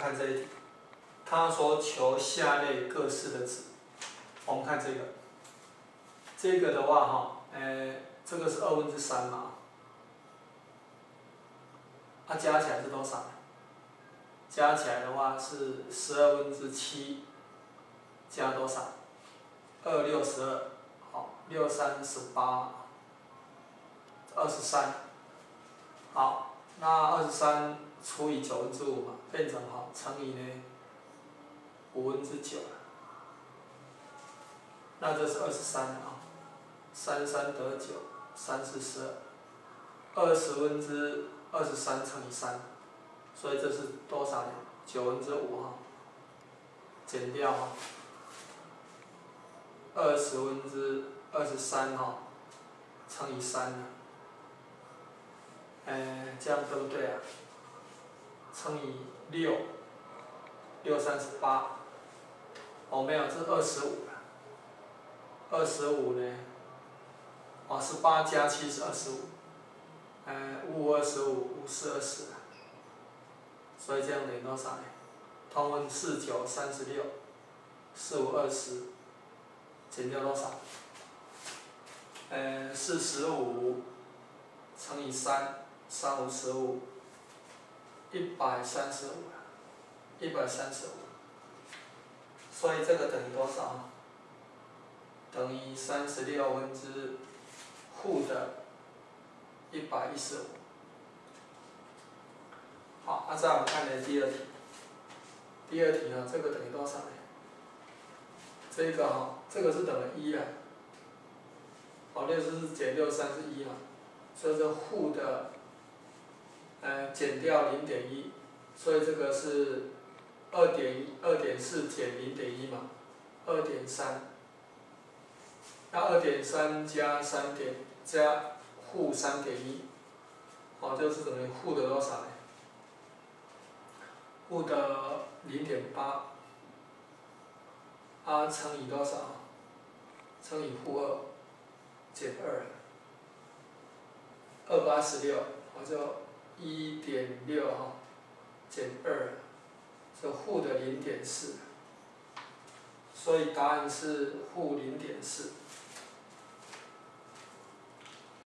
看这一题，他说求下列各式的值。我们看这个，这个的话哈，呃，这个是二分之三嘛，它加起来是多少？加起来的话是十二分之七，加多少？二六十二，好，六三十八，二十三，好，那二十三除以九分之五嘛，变成好乘以呢五分之九那这是二十三啊，三三得九，三四十二，二十分之二十三乘以三。所以这是多少呢？九分之五哈，减掉哈，二十分之二十三哈，乘以三呢，哎，这样对不对啊？乘以六，六三十八，哦没有，这二十五了，二十五呢，哦十八加七是二十五，哎五五二十五，五四二十。所以这样等于多少呢？通分四九三十六，四五二十，减掉多少？哎，四十五乘以三，三五十五，一百三十五，一百三十五。所以这个等于多少？等于三十六分之负的，一百一十五。好，那再我们看呢第二题。第二题呢，这个等于多少呢？这个哈，这个是等于一啊。好，六十四减六三十一嘛，所以这负的，呃，减掉零点一，所以这个是二点一，二点四减零点一嘛，二点三。那二点三加三点加负三点一，好，就是等于负的多少呢？负的零点八，啊乘以多少？乘以负二，减二，二八十六，我就一点六哈，减二，是负的零点四，所以答案是负零点四。